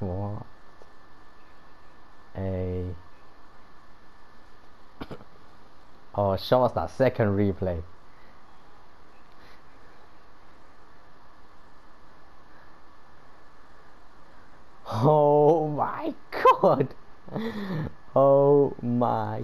What? A. Oh, show us that second replay. Oh my god! Oh my